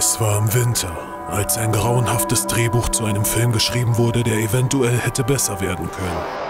Es war im Winter, als ein grauenhaftes Drehbuch zu einem Film geschrieben wurde, der eventuell hätte besser werden können.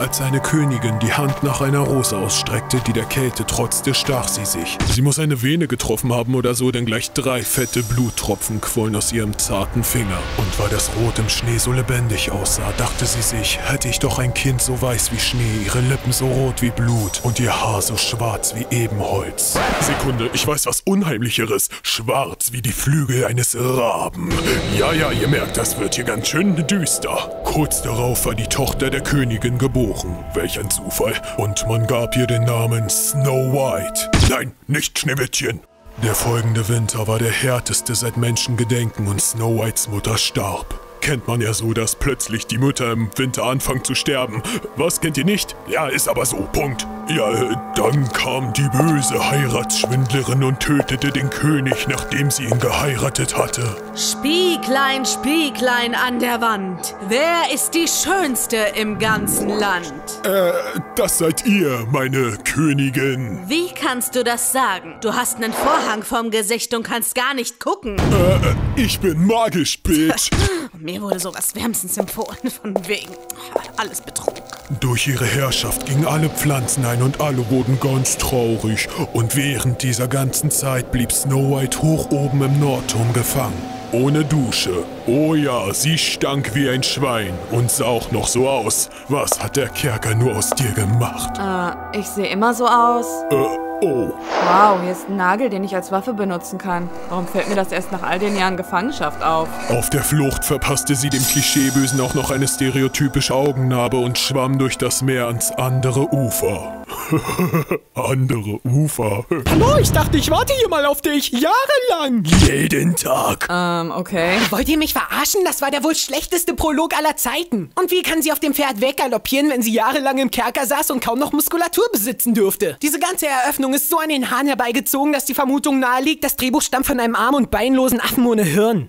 Als eine Königin die Hand nach einer Rose ausstreckte, die der Kälte trotzte, stach sie sich. Sie muss eine Vene getroffen haben oder so, denn gleich drei fette Bluttropfen quollen aus ihrem zarten Finger. Und weil das Rot im Schnee so lebendig aussah, dachte sie sich, hätte ich doch ein Kind so weiß wie Schnee, ihre Lippen so rot wie Blut und ihr Haar so schwarz wie Ebenholz. Sekunde, ich weiß was Unheimlicheres. Schwarz wie die Flügel eines Raben. Ja, ja, ihr merkt, das wird hier ganz schön düster. Kurz darauf war die Tochter der Königin geboren geboren. Welch ein Zufall. Und man gab ihr den Namen Snow White. Nein, nicht Schneewittchen. Der folgende Winter war der härteste seit Menschengedenken und Snow Whites Mutter starb kennt man ja so, dass plötzlich die Mütter im Winter anfangen zu sterben. Was kennt ihr nicht? Ja, ist aber so. Punkt. Ja, dann kam die böse Heiratsschwindlerin und tötete den König, nachdem sie ihn geheiratet hatte. Spieglein, Spieglein an der Wand. Wer ist die Schönste im ganzen Land? Äh, das seid ihr, meine Königin. Wie kannst du das sagen? Du hast einen Vorhang vorm Gesicht und kannst gar nicht gucken. Äh, ich bin magisch, Bitch. Mir wurde sowas wärmstens empfohlen, von wegen alles Betrug. Durch ihre Herrschaft gingen alle Pflanzen ein und alle wurden ganz traurig. Und während dieser ganzen Zeit blieb Snow White hoch oben im Nordturm gefangen. Ohne Dusche. Oh ja, sie stank wie ein Schwein und sah auch noch so aus. Was hat der Kerker nur aus dir gemacht? Äh, ich sehe immer so aus. Äh, Oh. Wow, hier ist ein Nagel, den ich als Waffe benutzen kann. Warum fällt mir das erst nach all den Jahren Gefangenschaft auf? Auf der Flucht verpasste sie dem Klischeebösen auch noch eine stereotypische Augennarbe und schwamm durch das Meer ans andere Ufer. Andere Ufer. Hallo, ich dachte, ich warte hier mal auf dich. Jahrelang. Jeden Tag. Ähm, okay. Wollt ihr mich verarschen? Das war der wohl schlechteste Prolog aller Zeiten. Und wie kann sie auf dem Pferd weggaloppieren, wenn sie jahrelang im Kerker saß und kaum noch Muskulatur besitzen dürfte? Diese ganze Eröffnung ist so an den Haaren herbeigezogen, dass die Vermutung naheliegt, das Drehbuch stammt von einem arm- und beinlosen Affen ohne Hirn.